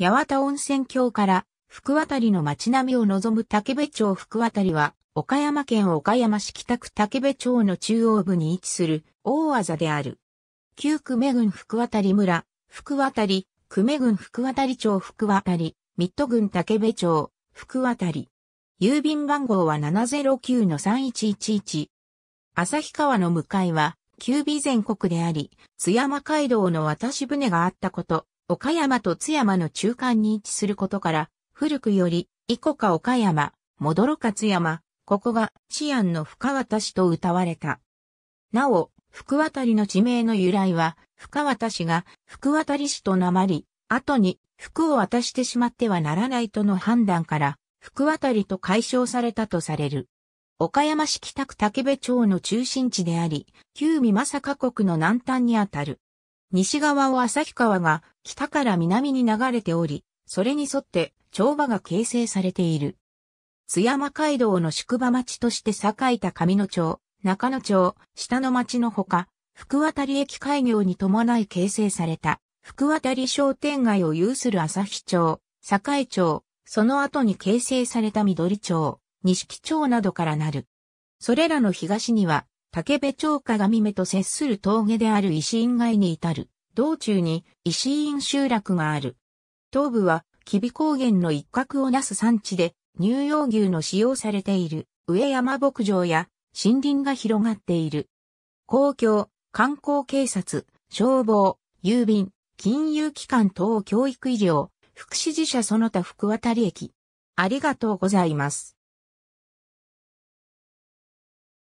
八幡温泉郷から福渡りの街並みを望む竹部町福渡りは、岡山県岡山市北区竹部町の中央部に位置する大技である。旧久米郡福渡り村、福渡り、久米郡福渡り町福渡り、ミッド郡竹部町、福渡り。郵便番号は709-3111。旭川の向かいは、旧備全国であり、津山街道の渡し船があったこと、岡山と津山の中間に位置することから、古くより、イコか岡山、戻ろか津山、ここが治安の深渡しと歌われた。なお、福渡りの地名の由来は、深渡しが福渡り市と名まり、後に福を渡してしまってはならないとの判断から、福渡りと解消されたとされる。岡山市北区竹部町の中心地であり、旧美政国の南端にあたる。西側を旭川が北から南に流れており、それに沿って町場が形成されている。津山街道の宿場町として栄えた上野町、中野町、下の町のほか、福渡駅開業に伴い形成された、福渡商店街を有する旭町、栄町、その後に形成された緑町、錦町などからなる。それらの東には、竹部町鏡目と接する峠である石院街に至る、道中に石院集落がある。東部は、吉備高原の一角をなす山地で、乳用牛の使用されている、上山牧場や森林が広がっている。公共、観光警察、消防、郵便、金融機関等教育医療、福祉自社その他福渡り駅。ありがとうございます。